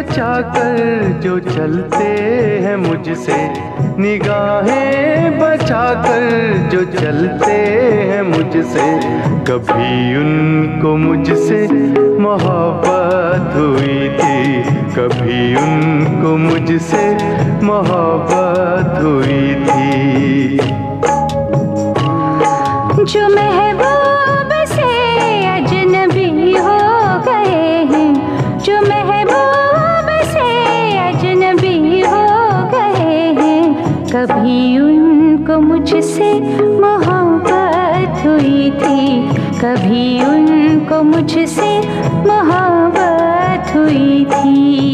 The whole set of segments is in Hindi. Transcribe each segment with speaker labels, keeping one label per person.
Speaker 1: बचा कर जो चलते हैं मुझसे। निगाहें बचाकर जो चलते हैं मुझसे। कभी उनको मुझसे मोहब्बत हुई थी, कभी उनको मुझसे मोहब्बत
Speaker 2: मुझसे मोहब्बत हुई थी। कभी उनको मुझसे मोहब्बत हुई थी।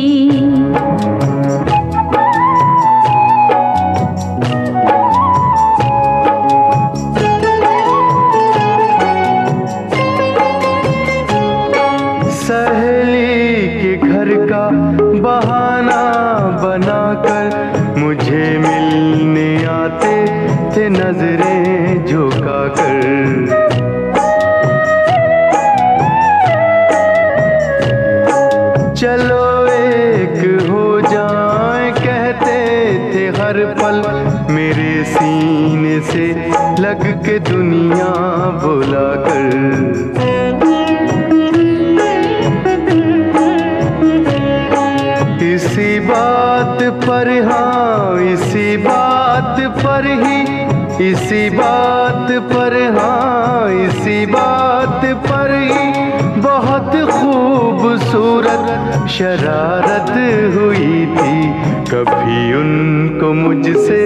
Speaker 1: सीने से लग के दुनिया बुला कर। इसी बात पर हाँ इसी बात पर ही, इसी बात पर हाँ इसी बात पर ही बहुत खूबसूरत शरारत हुई थी। कभी उनको मुझसे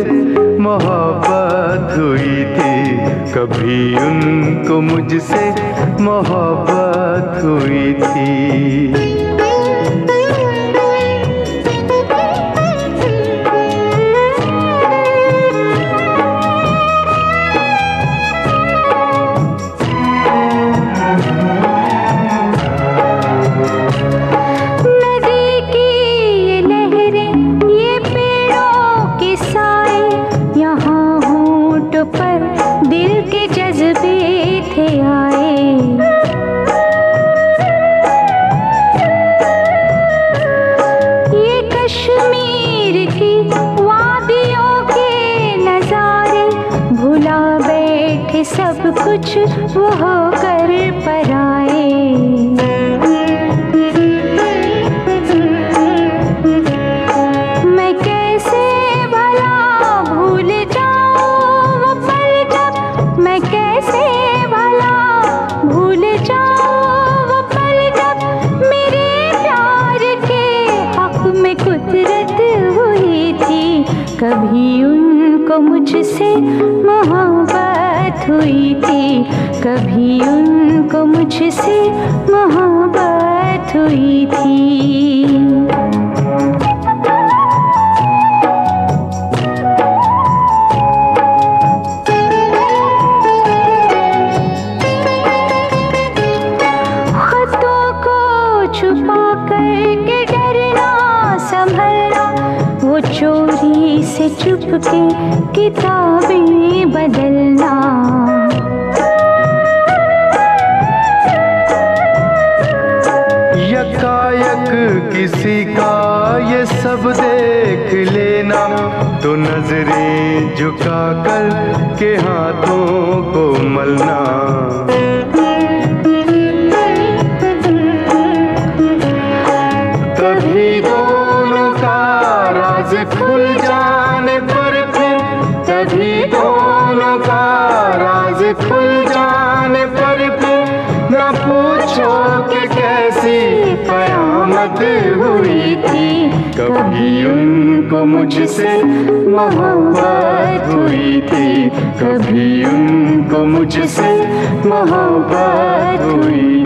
Speaker 1: मोहब्बत हुई थी। कभी उनको मुझसे मोहब्बत हुई थी।
Speaker 2: कुछ वो होकर पराए। मैं कैसे भला भूल जाऊँ वो मैं कैसे भला भूल जाऊँ वो मेरे प्यार के में कुदरत हुई थी। कभी उनको मुझसे मोहब्बत हुई थी कभी उनको मुझसे मोहब्बत हुई थी। चोरी से चुप के किताबें बदलना।
Speaker 1: किसी का ये सब देख लेना तो नज़रें झुका कर के हाथों को मलना। तभी दोनों का राज खुल जाने पर फिर, तभी दोनों का राज खुल जाने पर फिर, न पूछो कि कैसी कयामत हुई थी कभी उनको मुझसे मोहब्बत हुई थी कभी उनको मुझसे मोहब्बत हुई